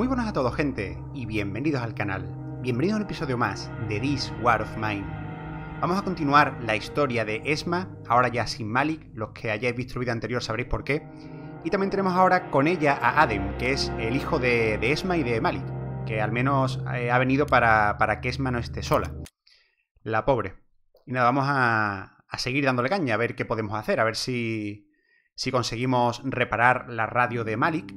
Muy buenas a todos gente y bienvenidos al canal. Bienvenidos a un episodio más de This War of Mine. Vamos a continuar la historia de Esma, ahora ya sin Malik, los que hayáis visto el vídeo anterior sabréis por qué. Y también tenemos ahora con ella a Adem, que es el hijo de, Esma y de Malik, que al menos eh, ha venido para, para, que Esma no esté sola. La pobre. Y nada, vamos a, a seguir dándole caña, a ver qué podemos hacer, a ver si, si conseguimos reparar la radio de Malik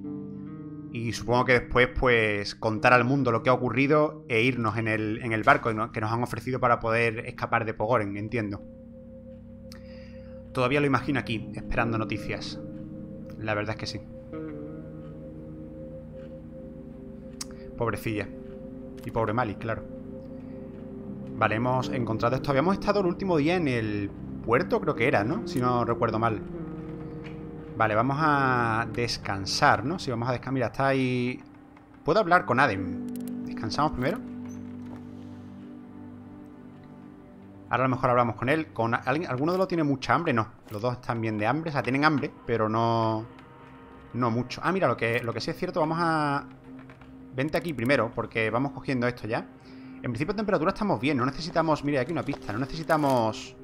y supongo que después, pues, contar al mundo lo que ha ocurrido e irnos en el, en el barco que nos han ofrecido para poder escapar de Pogoren, entiendo. Todavía lo imagino aquí, esperando noticias. La verdad es que sí. Pobrecilla. Y pobre Mali, claro. Vale, hemos encontrado esto. Habíamos estado el último día en el puerto, creo que era, ¿no? Si no recuerdo mal. Vale, vamos a descansar, ¿no? Si vamos a descansar, mira, está ahí... Puedo hablar con Adem. ¿Descansamos primero? Ahora a lo mejor hablamos con él. ¿Con alguien? ¿Alguno de los tiene mucha hambre? No. Los dos están bien de hambre. O sea, tienen hambre, pero no... No mucho. Ah, mira, lo que, lo que sí es cierto, vamos a... Vente aquí primero, porque vamos cogiendo esto ya. En principio de temperatura estamos bien. No necesitamos... Mira, aquí una pista. No necesitamos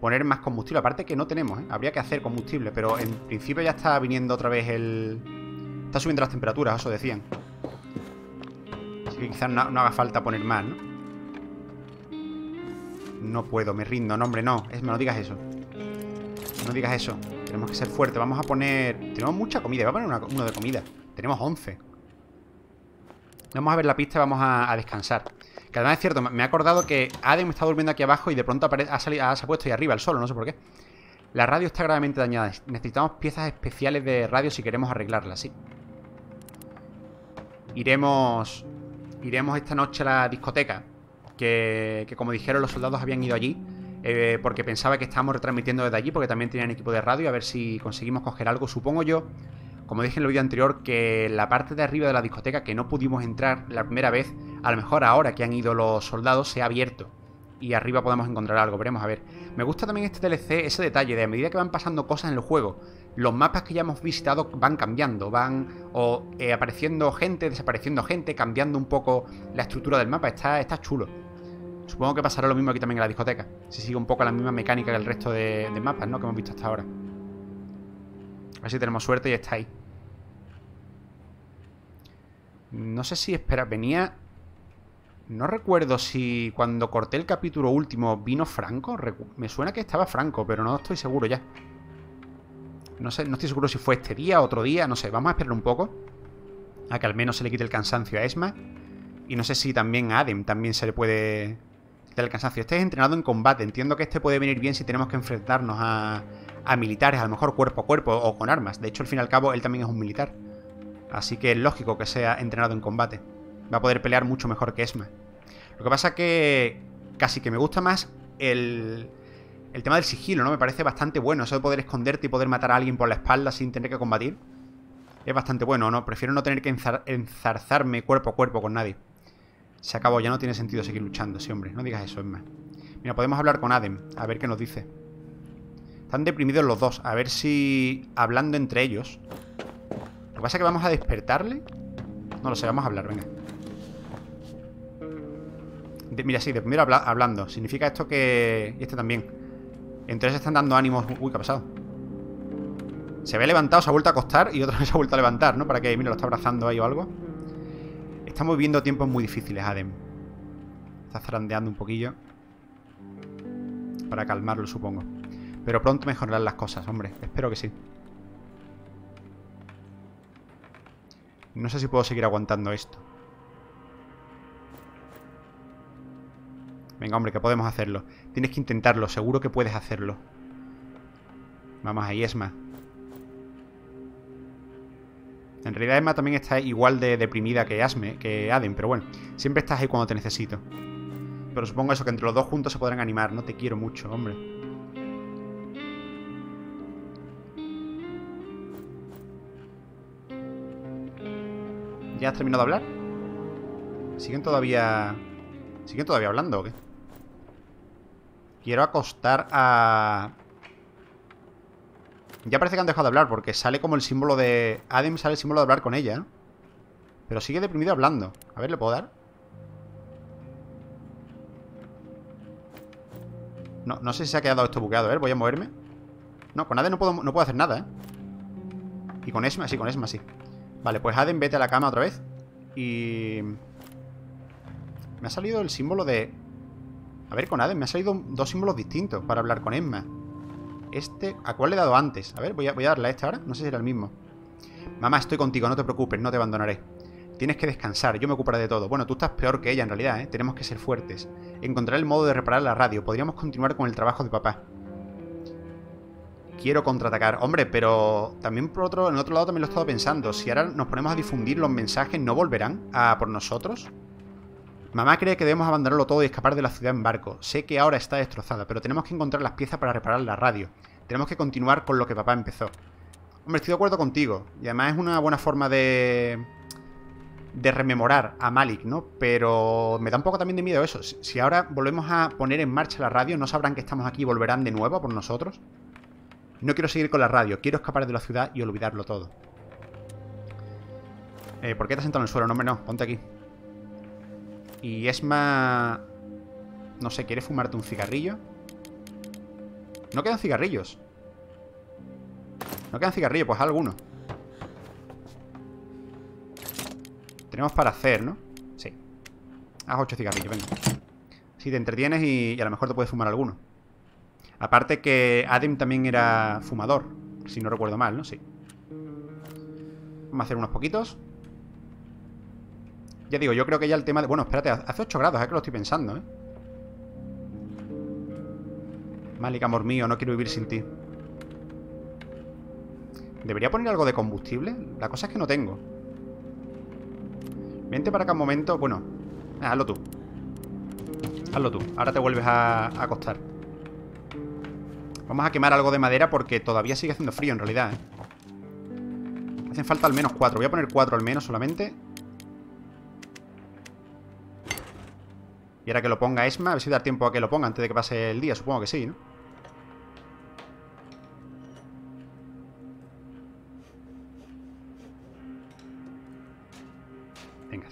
poner más combustible. Aparte que no tenemos, ¿eh? Habría que hacer combustible, pero en principio ya está viniendo otra vez el... Está subiendo las temperaturas, eso decían. Así que quizás no, haga falta poner más, ¿no? No puedo, me rindo. No, hombre, no. Es, no digas eso. No digas eso. Tenemos que ser fuertes. Vamos a poner... Tenemos mucha comida. Voy a poner uno de comida. Tenemos 11. Vamos a ver la pista y vamos a descansar. Que además es cierto, me he acordado que Adem está durmiendo aquí abajo y de pronto ha, salido, ha, se ha puesto ahí arriba el solo, no sé por qué. La radio está gravemente dañada. Necesitamos piezas especiales de radio si queremos arreglarla, sí. Iremos... Iremos esta noche a la discoteca. Que, como dijeron los soldados habían ido allí. Eh, porque pensaba que estábamos retransmitiendo desde allí porque también tenían equipo de radio. A ver si conseguimos coger algo. Supongo yo como dije en el vídeo anterior, que la parte de arriba de la discoteca que no pudimos entrar la primera vez, a lo mejor ahora que han ido los soldados se ha abierto. Y arriba podemos encontrar algo, veremos a ver. Me gusta también este DLC, ese detalle de a medida que van pasando cosas en el juego, los mapas que ya hemos visitado van cambiando, van o eh, apareciendo gente, desapareciendo gente, cambiando un poco la estructura del mapa. Está, está chulo. Supongo que pasará lo mismo aquí también en la discoteca. Si sigue un poco la misma mecánica que el resto de, de mapas, ¿no? Que hemos visto hasta ahora. A ver si tenemos suerte y está ahí. No sé si espera, venía... No recuerdo si cuando corté el capítulo último vino Franco. Me suena que estaba Franco, pero no estoy seguro ya. No sé, no estoy seguro si fue este día, otro día, no sé. Vamos a esperar un poco. A que al menos se le quite el cansancio a Esma. Y no sé si también a Adem también se le puede quitar el cansancio. Este es entrenado en combate. Entiendo que este puede venir bien si tenemos que enfrentarnos a, a militares, a lo mejor cuerpo a cuerpo o con armas. De hecho, al fin y al cabo, él también es un militar. Así que es lógico que sea entrenado en combate. Va a poder pelear mucho mejor que Esma. Lo que pasa que casi que me gusta más el, el tema del sigilo, ¿no? Me parece bastante bueno. Eso de poder esconderte y poder matar a alguien por la espalda sin tener que combatir. Es bastante bueno, ¿no? Prefiero no tener que enzarzarme cuerpo a cuerpo con nadie. Se acabó, ya no tiene sentido seguir luchando, sí, hombre. No digas eso, Esma. Mira, podemos hablar con Adem, a ver qué nos dice. Están deprimidos los dos. A ver si hablando entre ellos... Lo que pasa es que vamos a despertarle. No lo sé, vamos a hablar, venga. mira, sí, de primero hablando. Significa esto que... Y este también. Ellos están dando ánimos... Uy, ¿qué ha pasado? Se había levantado, se ha vuelto a acostar y otra vez se ha vuelto a levantar, ¿no? Para que, mira, lo está abrazando ahí o algo. Estamos viviendo tiempos muy difíciles, Adem. Está zarandeando un poquillo. Para calmarlo, supongo. Pero pronto mejorarán las cosas, hombre. Espero que sí. No sé si puedo seguir aguantando esto. Venga, hombre, que podemos hacerlo. Tienes que intentarlo, seguro que puedes hacerlo. Vamos ahí, Esma. En realidad Esma también está igual de deprimida que Asme, que Aden, pero bueno, siempre estás ahí cuando te necesito. Pero supongo eso, que entre los dos juntos se podrán animar. No te quiero mucho, hombre. ¿Ya has terminado de hablar? ¿Siguen todavía... ¿Siguen todavía hablando o qué? Quiero acostar a... Ya parece que han dejado de hablar porque sale como el símbolo de... Adem sale el símbolo de hablar con ella. Pero sigue deprimido hablando. A ver, ¿le puedo dar? No, no sé si se ha quedado esto buqueado. Ver, voy a moverme. No, con Aden no puedo, no puedo hacer nada, ¿eh? Y con Esma, sí, con Esma, sí. Vale, pues Aden, vete a la cama otra vez. Y... Me ha salido el símbolo de... A ver, con Aden me ha salido dos símbolos distintos para hablar con Esma. Este... ¿A cuál le he dado antes? A ver, voy a, voy a darle a este ahora. No sé si era el mismo. Mamá, estoy contigo, no te preocupes, no te abandonaré. Tienes que descansar, yo me ocuparé de todo. Bueno, tú estás peor que ella en realidad, ¿eh? Tenemos que ser fuertes. Encontrar el modo de reparar la radio. Podríamos continuar con el trabajo de papá. Quiero contraatacar. Hombre, pero también por otro, en otro lado también lo he estado pensando. Si ahora nos ponemos a difundir los mensajes, ¿no volverán a por nosotros? Mamá cree que debemos abandonarlo todo y escapar de la ciudad en barco. Sé que ahora está destrozada, pero tenemos que encontrar las piezas para reparar la radio. Tenemos que continuar con lo que papá empezó. Hombre, estoy de acuerdo contigo. Y además es una buena forma de de rememorar a Malik, ¿no? Pero me da un poco también de miedo eso. Si ahora volvemos a poner en marcha la radio, ¿no sabrán que estamos aquí y volverán de nuevo por nosotros? No quiero seguir con la radio, quiero escapar de la ciudad y olvidarlo todo. Eh, ¿Por qué te has sentado en el suelo? No, hombre, no, ponte aquí. Y Esma... No sé, ¿quieres fumarte un cigarrillo? No quedan cigarrillos. No quedan cigarrillos, pues alguno. Tenemos para hacer, ¿no? Sí. Haz ocho cigarrillos, venga. Si te entretienes y, a lo mejor te puedes fumar alguno. Aparte que Adam también era fumador, si no recuerdo mal, ¿no? Sí. Vamos a hacer unos poquitos. Ya digo, yo creo que ya el tema de... Bueno, espérate, hace 8 grados, es que lo estoy pensando, ¿eh? Malik, amor mío, no quiero vivir sin ti. ¿Debería poner algo de combustible? La cosa es que no tengo. Vente para acá un momento. Bueno, hazlo tú. Hazlo tú. Ahora te vuelves a, acostar. Vamos a quemar algo de madera porque todavía sigue haciendo frío en realidad. ¿eh? Hacen falta al menos cuatro. Voy a poner cuatro al menos solamente. Y ahora que lo ponga Esma, a ver si da tiempo a que lo ponga antes de que pase el día. Supongo que sí, ¿no?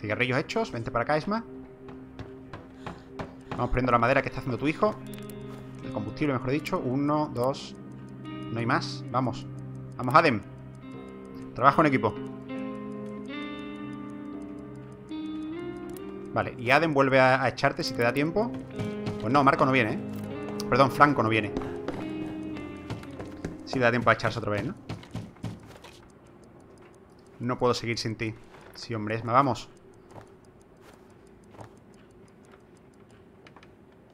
Cigarrillos hechos. Vente para acá, Esma. Vamos poniendo la madera que está haciendo tu hijo. El combustible, mejor dicho. Uno, dos. No hay más. Vamos. Vamos, Adem. Trabajo en equipo. Vale, y Adem vuelve a, echarte si te da tiempo. Pues no, Marco no viene, ¿eh? Perdón, Franco no viene. Si da tiempo a echarse otra vez, ¿no? No puedo seguir sin ti. Sí, hombre, Esma, vamos.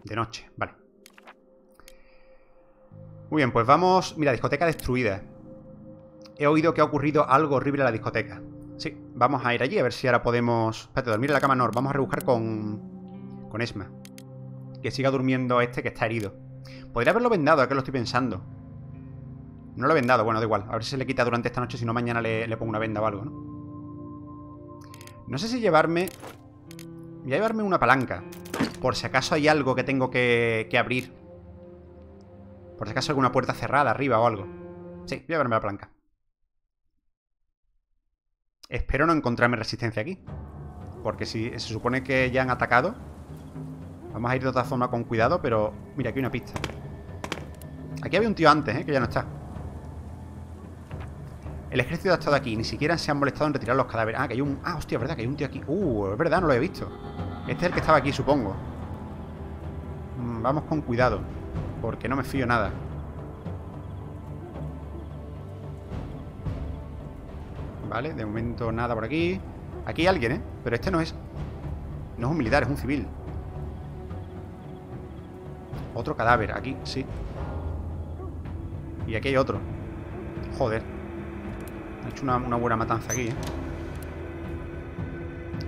De noche, vale. Muy bien, pues vamos... Mira, discoteca destruida. He oído que ha ocurrido algo horrible en la discoteca. Sí, vamos a ir allí a ver si ahora podemos... Espérate, dormir en la cama no. Vamos a rebuscar con... Con Esma. Que siga durmiendo este que está herido. Podría haberlo vendado, a que lo estoy pensando. No lo he vendado, bueno, da igual. A ver si se le quita durante esta noche, si no mañana le, le pongo una venda o algo, ¿no? No sé si llevarme... Voy a llevarme una palanca. Por si acaso hay algo que tengo que, abrir. Por si acaso alguna puerta cerrada arriba o algo. Sí, voy a verme la palanca. Espero no encontrarme resistencia aquí. Porque si se supone que ya han atacado... Vamos a ir de otra forma con cuidado, pero... Mira, aquí hay una pista. Aquí había un tío antes, ¿eh? Que ya no está. El ejército ha estado aquí. Ni siquiera se han molestado en retirar los cadáveres. Ah, que hay un... Ah, hostia, es verdad que hay un tío aquí. Uh, es verdad, no lo he visto. Este es el que estaba aquí, supongo. Mm, vamos con cuidado. Porque no me fío nada. Vale, de momento nada por aquí. Aquí hay alguien, ¿eh? Pero este no es... No es un militar, es un civil. Otro cadáver, aquí, sí. Y aquí hay otro. Joder. Ha hecho una, una buena matanza aquí, ¿eh?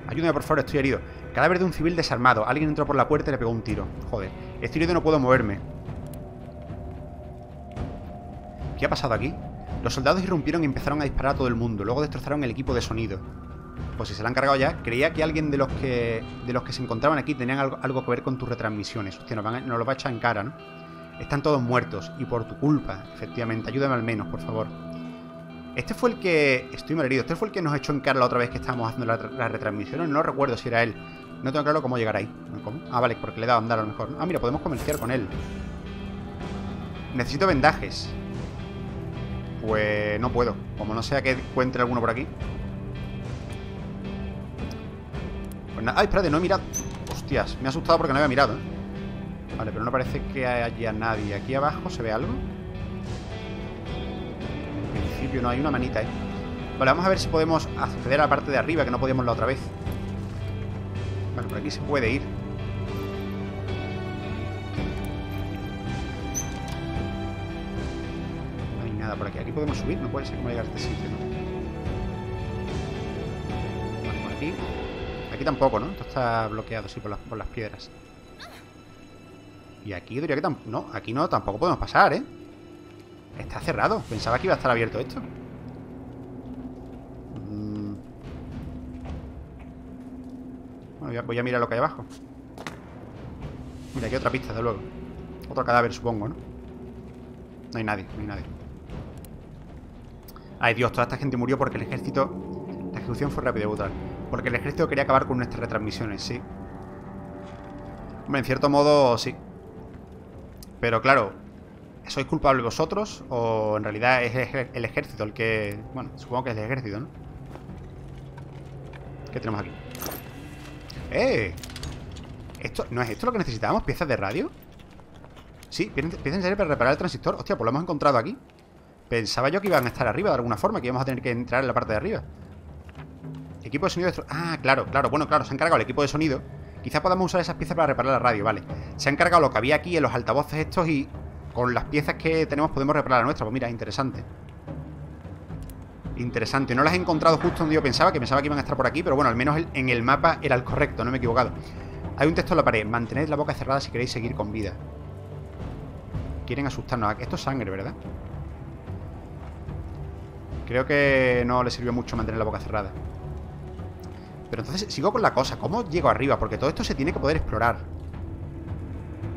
Ayúdame, por favor, estoy herido. Cadáver de un civil desarmado. Alguien entró por la puerta y le pegó un tiro. Joder. Estoy herido y no puedo moverme. ¿Qué ha pasado aquí? Los soldados irrumpieron y empezaron a disparar a todo el mundo. Luego destrozaron el equipo de sonido. Pues si se la han cargado ya, creía que alguien de los que de los que se encontraban aquí tenían algo, que ver con tus retransmisiones. Hostia, nos, nos lo va a echar en cara, ¿no? Están todos muertos y por tu culpa, efectivamente. Ayúdame al menos, por favor. Este fue el que... Estoy malherido. Este fue el que nos echó en cara la otra vez que estábamos haciendo las la retransmisiones. No recuerdo si era él. No tengo claro cómo llegar ahí. Ah, vale, porque le he dado a andar a lo mejor. Ah, mira, podemos comerciar con él. Necesito vendajes. Pues no puedo. Como no sea que encuentre alguno por aquí. Pues nada. Ay, espérate, no he mirado. Hostias, me ha asustado porque no había mirado. ¿eh? Vale, pero no parece que haya nadie. Aquí abajo se ve algo no hay una manita ahí. Vale, vamos a ver si podemos acceder a la parte de arriba, que no podíamos la otra vez. Vale, por aquí se puede ir. Podemos subir, no puede ser como llegar a este sitio. Vale, por aquí. Aquí tampoco, ¿no? Esto está bloqueado, sí, por las, piedras. Y aquí diría que tampoco... No, aquí no, tampoco podemos pasar, ¿eh? Está cerrado. Pensaba que iba a estar abierto esto. Mm. Bueno, voy a mirar lo que hay abajo. Mira, aquí hay otra pista, de luego. Otro cadáver, supongo, ¿no? No hay nadie, no hay nadie. Ay, Dios, toda esta gente murió porque el ejército... La ejecución fue rápida y brutal. Porque el ejército quería acabar con nuestras retransmisiones, sí. Hombre, en cierto modo, sí. Pero claro, ¿Sois culpables vosotros? ¿O en realidad es el ejército el que... Bueno, supongo que es el ejército, ¿no? ¿Qué tenemos aquí? ¡Eh! ¿Esto, ¿No es esto lo que necesitábamos? ¿Piezas de radio? Sí, piezas radio para reparar el transistor Hostia, pues lo hemos encontrado aquí Pensaba yo que iban a estar arriba de alguna forma Que íbamos a tener que entrar en la parte de arriba Equipo de sonido Ah, claro, claro, bueno, claro, se ha encargado el equipo de sonido Quizá podamos usar esas piezas para reparar la radio, vale Se ha encargado lo que había aquí en los altavoces estos y con las piezas que tenemos podemos reparar la nuestra. Pues mira, interesante. Interesante. No las he encontrado justo donde yo pensaba, que pensaba que iban a estar por aquí, pero bueno, al menos en el mapa era el correcto, no me he equivocado. Hay un texto en la pared. Mantened la boca cerrada si queréis seguir con vida. Quieren asustarnos. Esto es sangre, ¿verdad? Creo que no le sirvió mucho mantener la boca cerrada. Pero entonces sigo con la cosa. ¿Cómo llego arriba? Porque todo esto se tiene que poder explorar.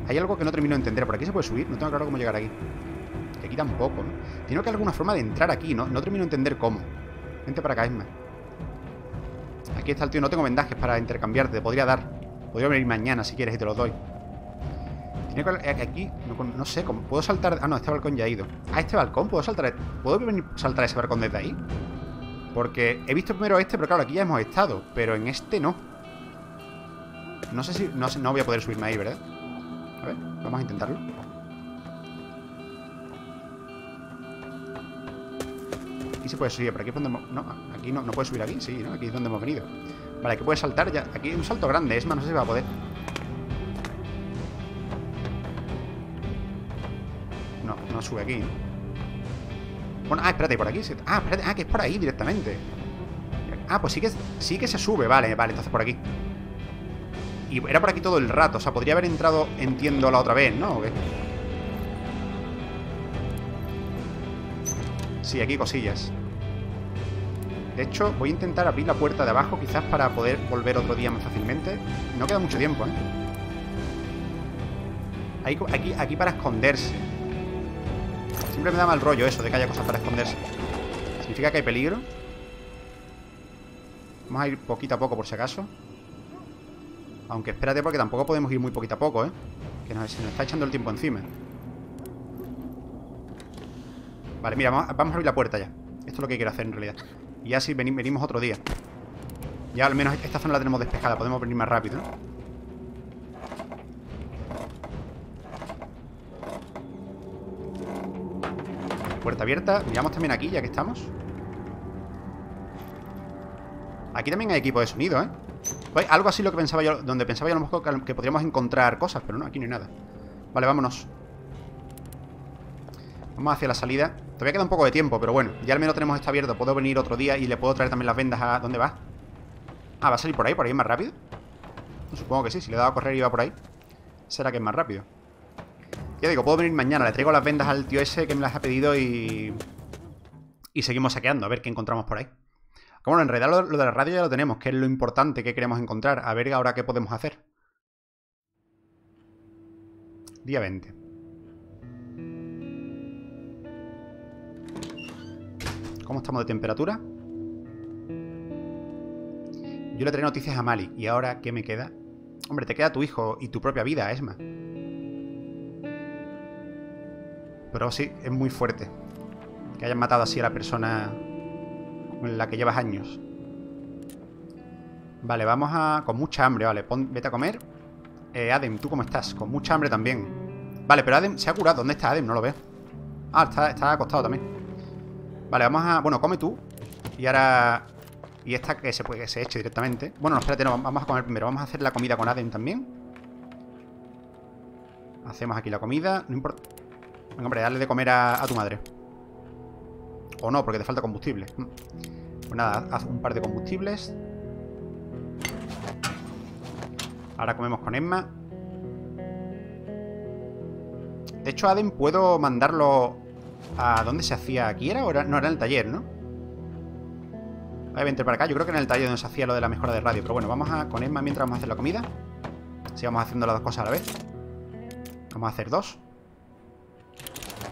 Hay algo que no termino de entender. ¿Por aquí se puede subir? No tengo claro cómo llegar aquí. aquí tampoco, ¿no? Tiene que haber alguna forma de entrar aquí, ¿no? No termino de entender cómo. Vente para acá, Esma. Aquí está el tío. No tengo vendajes para intercambiarte. Te podría dar. Podría venir mañana si quieres y te los doy. Eh, aquí, no, sé, ¿cómo? ¿puedo saltar? Ah, no, este balcón ya ha ido. Ah, este balcón, ¿puedo saltar? ¿Puedo venir saltar ese balcón desde ahí? Porque he visto primero este, pero claro, aquí ya hemos estado. Pero en este no. No sé si... No, no voy a poder subirme ahí, ¿verdad? A ver, vamos a intentarlo. Aquí se puede subir, pero aquí es donde hemos... No, aquí no, no puede subir aquí, sí, ¿no? Aquí es donde hemos venido. Vale, aquí puede saltar ya. Aquí hay un salto grande, es más, no sé si va a poder. Sube aquí, Bueno, ah, espérate, por aquí Ah, espérate, ah, que es por ahí directamente Ah, pues sí que, sí que se sube, vale, vale, entonces por aquí y era por aquí todo el rato. O sea, podría haber entrado, entiendo, la otra vez, ¿no? Sí, aquí cosillas. De hecho, voy a intentar abrir la puerta de abajo quizás para poder volver otro día más fácilmente. No queda mucho tiempo, ¿eh? Aquí, aquí para esconderse. Siempre me da mal rollo eso de que haya cosas para esconderse. ¿Significa que hay peligro? Vamos a ir poquito a poco por si acaso. Aunque espérate porque tampoco podemos ir muy poquito a poco, ¿eh? Que nos, se nos está echando el tiempo encima Vale, mira, vamos, a abrir la puerta ya Esto es lo que quiero hacer en realidad Y así venimos otro día Ya al menos esta zona la tenemos despejada Podemos venir más rápido, Puerta abierta Miramos también aquí, ya que estamos Aquí también hay equipo de sonido, ¿eh? Pues, algo así lo que pensaba yo, donde pensaba yo a lo mejor que, podríamos encontrar cosas, pero no, aquí no hay nada. Vale, vámonos. Vamos hacia la salida. Todavía queda un poco de tiempo, pero bueno, ya al menos tenemos esto abierto. Puedo venir otro día y le puedo traer también las vendas a... ¿Dónde va? Ah, ¿va a salir por ahí? ¿Por ahí más rápido? supongo que sí, si le he dado a correr va por ahí Será que es más rápido Digo, puedo venir mañana, le traigo las vendas al tío ese que me las ha pedido y... Y seguimos saqueando, a ver qué encontramos por ahí bueno, en realidad lo, de la radio ya lo tenemos, que es lo importante que queremos encontrar. A ver ahora qué podemos hacer. Día 20. ¿Cómo estamos de temperatura? Yo le traeré noticias a Malik. ¿Y ahora qué me queda? Hombre, te queda tu hijo y tu propia vida, Esma. Pero sí, es muy fuerte. Que hayan matado así a la persona con la que llevas años. Vale, vamos a... Con mucha hambre, vale. vete a comer. Eh, Adem, ¿tú cómo estás? Con mucha hambre también. Vale, pero Adem se ha curado. ¿Dónde está Adem? No lo veo. Ah, está, está acostado también. Vale, vamos a... Bueno, come tú. Y ahora... Y esta que se puede se eche directamente. Bueno, no, espérate, no, vamos a comer primero. Vamos a hacer la comida con Adem también. Hacemos aquí la comida. No importa. Venga, hombre, dale de comer a, tu madre. O no, porque te falta combustible. Pues nada, haz un par de combustibles. Ahora comemos con Emma. De hecho, Adem puedo mandarlo a dónde se hacía. ¿Aquí era no? Era en el taller, ¿no? A venir para acá. Yo creo que en el taller donde se hacía lo de la mejora de radio. Pero bueno, vamos a con Emma mientras vamos a hacer la comida. Si vamos haciendo las dos cosas a la vez. Vamos a hacer dos.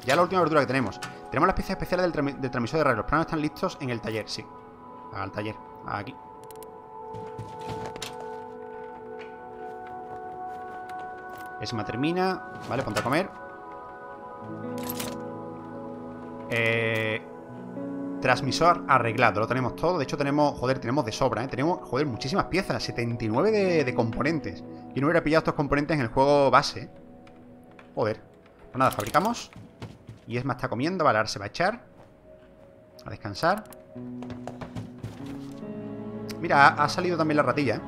Ya la última verdura que tenemos. Tenemos las piezas especiales del, transmisor de radio. Los planos están listos en el taller, sí. Al taller. Aquí. Esma termina. Vale, ponte a comer. Eh, transmisor arreglado. Lo tenemos todo. De hecho, tenemos... Joder, tenemos de sobra, ¿eh? Tenemos, joder, muchísimas piezas. 79 de, componentes. Y no hubiera pillado estos componentes en el juego base. Joder. Pues nada, fabricamos. Y Esma está comiendo. Vale, ahora se va a echar. A descansar. Mira, ha, ha salido también la ratilla, ¿eh?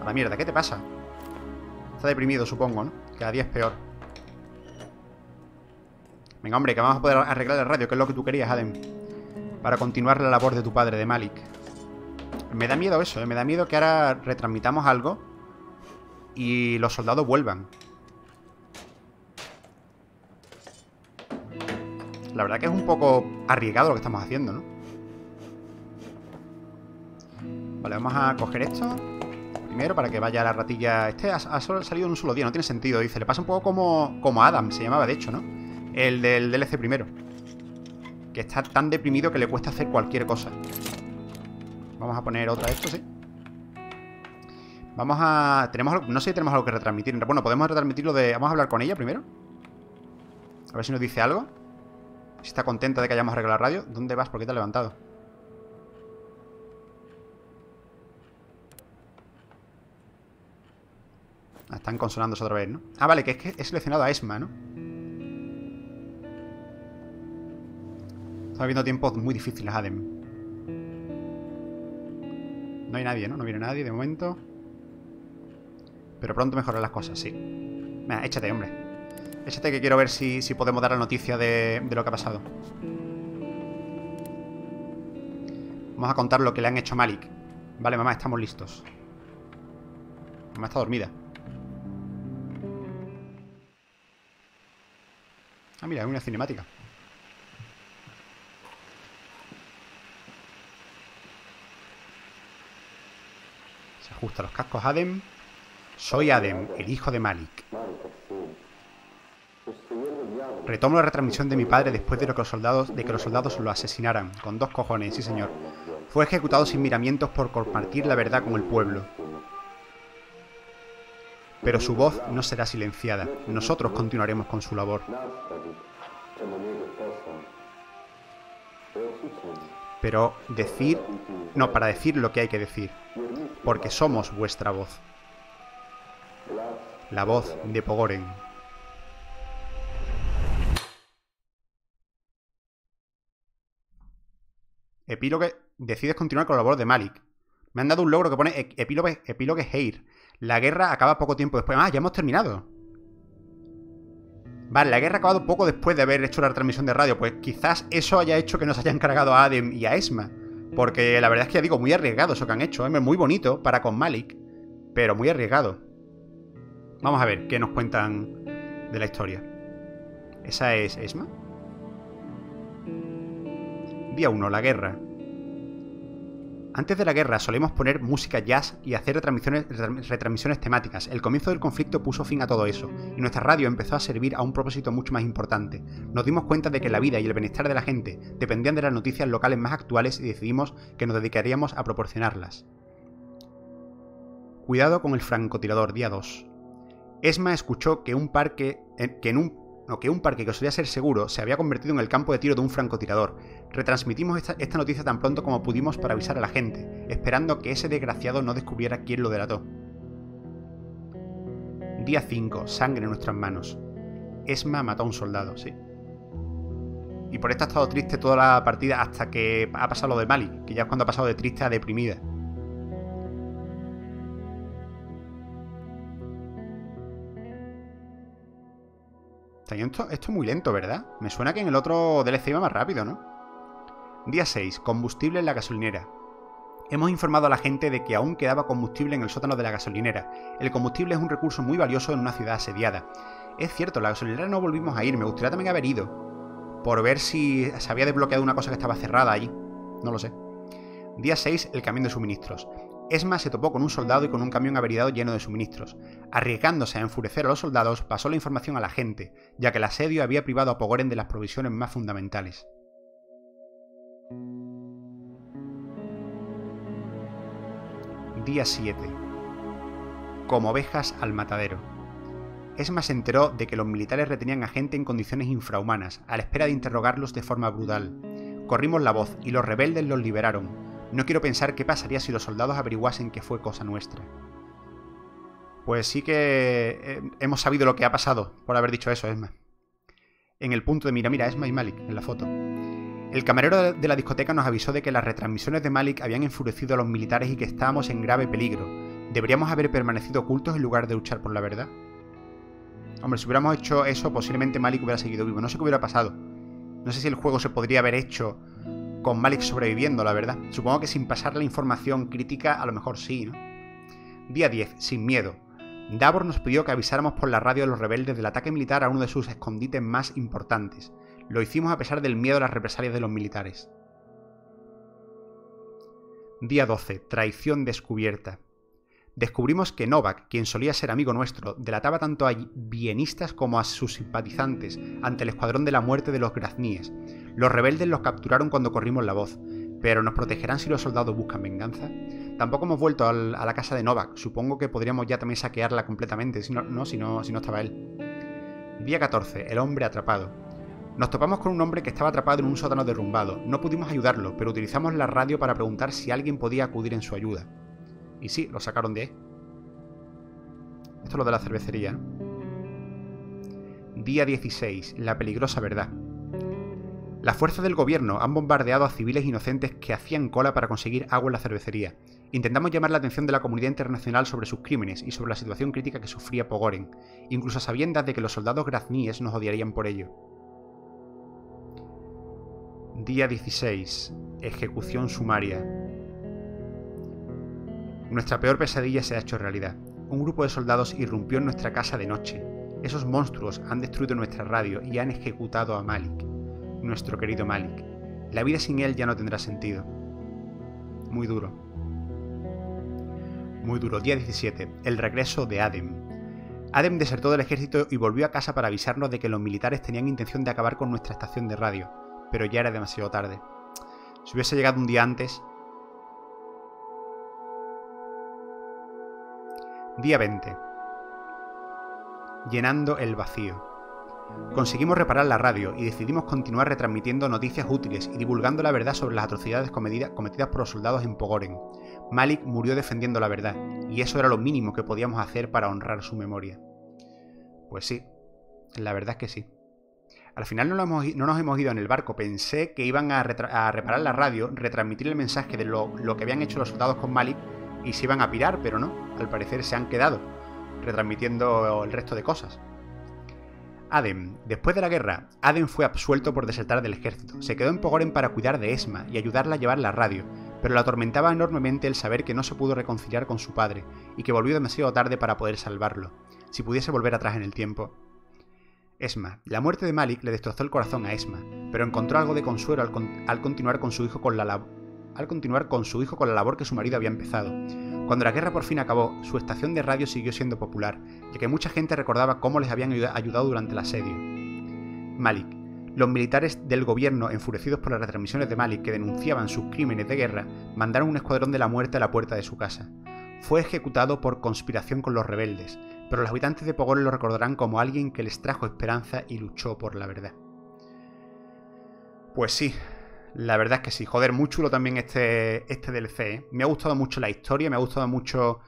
A la mierda, ¿qué te pasa? Está deprimido, supongo, ¿no? Cada día es peor. Venga, hombre, que vamos a poder arreglar el radio, que es lo que tú querías, Adem. Para continuar la labor de tu padre, de Malik. Me da miedo eso, ¿eh? Me da miedo que ahora retransmitamos algo y los soldados vuelvan. La verdad que es un poco arriesgado lo que estamos haciendo, ¿no? Vale, vamos a coger esto primero para que vaya la ratilla. Este ha, salido en un solo día, no tiene sentido. Dice, le pasa un poco como, como Adam, se llamaba de hecho, ¿no? El del DLC primero. Que está tan deprimido que le cuesta hacer cualquier cosa. Vamos a poner otra de esto, sí. Vamos a... Tenemos, no sé si tenemos algo que retransmitir. Bueno, podemos retransmitirlo de... Vamos a hablar con ella primero. A ver si nos dice algo. Si está contenta de que hayamos arreglado la radio. ¿Dónde vas? ¿Por qué te has levantado? Ah, están consolándose otra vez, ¿no? Ah, vale, que es que he seleccionado a Esma, ¿no? Está viendo tiempos muy difíciles, Adem. No hay nadie, ¿no? No viene nadie de momento. Pero pronto mejoran las cosas, sí. Venga, échate, hombre. Échate que quiero ver si, podemos dar la noticia de, de lo que ha pasado. Vamos a contar lo que le han hecho a Malik. Vale, mamá, estamos listos. Mamá está dormida. Ah, mira, es una cinemática. Se ajusta los cascos Adem. Soy Adem, el hijo de Malik. Retomo la retransmisión de mi padre después de, que los soldados, de que los soldados lo asesinaran. Con dos cojones, sí señor. Fue ejecutado sin miramientos por compartir la verdad con el pueblo. Pero su voz no será silenciada. Nosotros continuaremos con su labor. Pero decir... No, para decir lo que hay que decir. Porque somos vuestra voz. La voz de Pogoren. Epílogue... Decides continuar con la labor de Malik. Me han dado un logro que pone epílogue, epílogue Heir. La guerra acaba poco tiempo después. Ah, ya hemos terminado. Vale, la guerra ha acabado poco después de haber hecho la transmisión de radio. Pues quizás eso haya hecho que nos hayan cargado a Adem y a Esma. Porque la verdad es que ya digo, muy arriesgado eso que han hecho. ¿eh? Muy bonito para con Malik. Pero muy arriesgado. Vamos a ver qué nos cuentan de la historia. ¿Esa es Esma? Día 1, la guerra. Antes de la guerra solíamos poner música jazz y hacer retransmisiones, retransmisiones, temáticas. El comienzo del conflicto puso fin a todo eso, y nuestra radio empezó a servir a un propósito mucho más importante. Nos dimos cuenta de que la vida y el bienestar de la gente dependían de las noticias locales más actuales y decidimos que nos dedicaríamos a proporcionarlas. Cuidado con el francotirador, día 2. Esma escuchó que un parque, que en un que un parque que solía ser seguro se había convertido en el campo de tiro de un francotirador. Retransmitimos esta, esta, noticia tan pronto como pudimos para avisar a la gente, esperando que ese desgraciado no descubriera quién lo delató. Día 5. Sangre en nuestras manos. Esma mató a un soldado, sí. Y por esto ha estado triste toda la partida hasta que ha pasado lo de Mali, que ya es cuando ha pasado de triste a deprimida. Esto, esto es muy lento, ¿verdad? Me suena que en el otro DLC iba más rápido, ¿no? Día 6. Combustible en la gasolinera. Hemos informado a la gente de que aún quedaba combustible en el sótano de la gasolinera. El combustible es un recurso muy valioso en una ciudad asediada. Es cierto, la gasolinera no volvimos a ir, me gustaría también haber ido. Por ver si se había desbloqueado una cosa que estaba cerrada allí. No lo sé. Día 6. El camión de suministros. Esma se topó con un soldado y con un camión averiado lleno de suministros. Arriesgándose a enfurecer a los soldados, pasó la información a la gente, ya que el asedio había privado a Pogoren de las provisiones más fundamentales. Día 7. Como ovejas al matadero. Esma se enteró de que los militares retenían a gente en condiciones infrahumanas, a la espera de interrogarlos de forma brutal. Corrimos la voz y los rebeldes los liberaron, no quiero pensar qué pasaría si los soldados averiguasen que fue cosa nuestra. Pues sí que eh, hemos sabido lo que ha pasado por haber dicho eso, Esma. En el punto de mira, mira, Esma y Malik, en la foto. El camarero de la discoteca nos avisó de que las retransmisiones de Malik habían enfurecido a los militares y que estábamos en grave peligro. ¿Deberíamos haber permanecido ocultos en lugar de luchar por la verdad? Hombre, si hubiéramos hecho eso, posiblemente Malik hubiera seguido vivo. No sé qué hubiera pasado. No sé si el juego se podría haber hecho con Malik sobreviviendo, la verdad. Supongo que sin pasar la información crítica, a lo mejor sí, ¿no? Día 10, sin miedo. Davor nos pidió que avisáramos por la radio a los rebeldes del ataque militar a uno de sus escondites más importantes. Lo hicimos a pesar del miedo a las represalias de los militares. Día 12. Traición descubierta. Descubrimos que Novak, quien solía ser amigo nuestro, delataba tanto a bienistas como a sus simpatizantes ante el escuadrón de la muerte de los grazníes. Los rebeldes los capturaron cuando corrimos la voz, pero ¿nos protegerán si los soldados buscan venganza? Tampoco hemos vuelto a la casa de Novak, supongo que podríamos ya también saquearla completamente, si no, estaba él. Día 14. El hombre atrapado. Nos topamos con un hombre que estaba atrapado en un sótano derrumbado. No pudimos ayudarlo, pero utilizamos la radio para preguntar si alguien podía acudir en su ayuda. Y sí, lo sacaron de. Esto es lo de la cervecería. Día 16. La peligrosa verdad. Las fuerzas del gobierno han bombardeado a civiles inocentes que hacían cola para conseguir agua en la cervecería. Intentamos llamar la atención de la comunidad internacional sobre sus crímenes y sobre la situación crítica que sufría Pogoren, incluso a sabiendas de que los soldados grazníes nos odiarían por ello. Día 16. Ejecución sumaria. Nuestra peor pesadilla se ha hecho realidad. Un grupo de soldados irrumpió en nuestra casa de noche. Esos monstruos han destruido nuestra radio y han ejecutado a Malik, nuestro querido Malik. La vida sin él ya no tendrá sentido. Muy duro. Muy duro. Día 17. El regreso de Adem. Adem desertó del ejército y volvió a casa para avisarnos de que los militares tenían intención de acabar con nuestra estación de radio, pero ya era demasiado tarde. Si hubiese llegado un día antes, Día 20. Llenando el vacío. Conseguimos reparar la radio y decidimos continuar retransmitiendo noticias útiles y divulgando la verdad sobre las atrocidades cometidas por los soldados en Pogoren. Malik murió defendiendo la verdad, y eso era lo mínimo que podíamos hacer para honrar su memoria. Pues sí, la verdad es que sí. Al final no, nos hemos ido en el barco, pensé que iban a, reparar la radio, retransmitir el mensaje de lo, lo que habían hecho los soldados con Malik y se iban a pirar, pero no, al parecer se han quedado, retransmitiendo el resto de cosas. Adem. Después de la guerra, Adem fue absuelto por desertar del ejército. Se quedó en Pogoren para cuidar de Esma y ayudarla a llevar la radio, pero la atormentaba enormemente el saber que no se pudo reconciliar con su padre y que volvió demasiado tarde para poder salvarlo. Si pudiese volver atrás en el tiempo. Esma. La muerte de Malik le destrozó el corazón a Esma, pero encontró algo de consuelo al continuar con su hijo con la labor que su marido había empezado. Cuando la guerra por fin acabó, su estación de radio siguió siendo popular, ya que mucha gente recordaba cómo les habían ayudado durante el asedio. Malik. Los militares del gobierno, enfurecidos por las retransmisiones de Malik que denunciaban sus crímenes de guerra, mandaron un escuadrón de la muerte a la puerta de su casa. Fue ejecutado por conspiración con los rebeldes, pero los habitantes de Pogol lo recordarán como alguien que les trajo esperanza y luchó por la verdad. Pues sí, la verdad es que sí. Joder, muy chulo también este, este DLC. ¿eh? Me ha gustado mucho la historia, me ha gustado mucho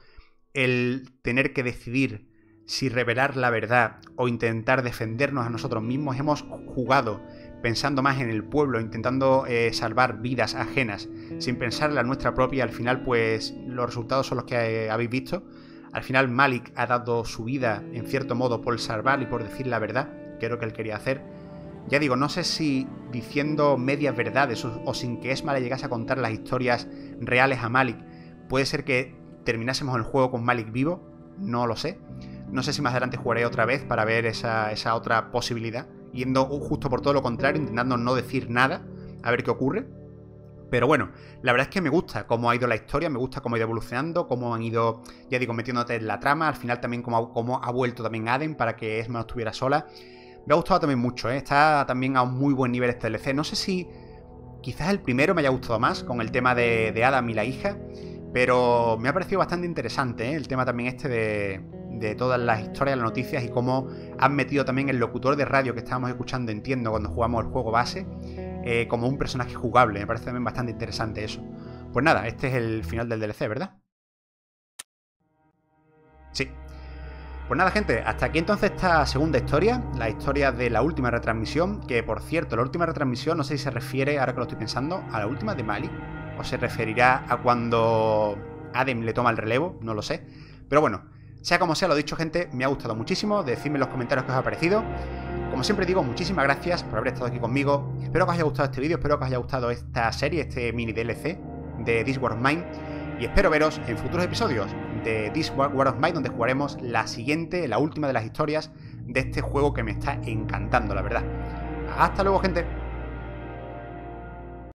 el tener que decidir si revelar la verdad o intentar defendernos a nosotros mismos. Hemos jugado pensando más en el pueblo, intentando eh, salvar vidas ajenas, sin pensar en la nuestra propia. Al final, pues los resultados son los que eh, habéis visto. Al final, Malik ha dado su vida, en cierto modo, por salvar y por decir la verdad, que es lo que él quería hacer. Ya digo, no sé si diciendo medias verdades o, sin que Esma le llegase a contar las historias reales a Malik, puede ser que terminásemos el juego con Malik vivo, no lo sé. No sé si más adelante jugaré otra vez para ver esa, esa otra posibilidad, yendo justo por todo lo contrario, intentando no decir nada, a ver qué ocurre. Pero bueno, la verdad es que me gusta cómo ha ido la historia, me gusta cómo ha ido evolucionando, cómo han ido, ya digo, metiéndote en la trama, al final también cómo, cómo ha vuelto también Aden para que Esma no estuviera sola. Me ha gustado también mucho, ¿eh? está también a un muy buen nivel este DLC. No sé si quizás el primero me haya gustado más con el tema de, Adam y la hija, pero me ha parecido bastante interesante ¿eh? el tema también este de, todas las historias, las noticias y cómo han metido también el locutor de radio que estábamos escuchando, entiendo, cuando jugamos el juego base, eh, como un personaje jugable. Me parece también bastante interesante eso. Pues nada, este es el final del DLC, ¿verdad? Sí, pues nada, gente, hasta aquí entonces esta segunda historia, la historia de la última retransmisión, que por cierto, la última retransmisión, no sé si se refiere, ahora que lo estoy pensando, a la última de Mali, o se referirá a cuando Adem le toma el relevo, no lo sé. Pero bueno, sea como sea, lo dicho, gente, me ha gustado muchísimo, decidme en los comentarios qué os ha parecido. Como siempre digo, muchísimas gracias por haber estado aquí conmigo. Espero que os haya gustado este vídeo, espero que os haya gustado esta serie, este mini DLC de This War of Mine. Y espero veros en futuros episodios de This War of Mine, donde jugaremos la siguiente, la última de las historias de este juego que me está encantando, la verdad. Hasta luego, gente.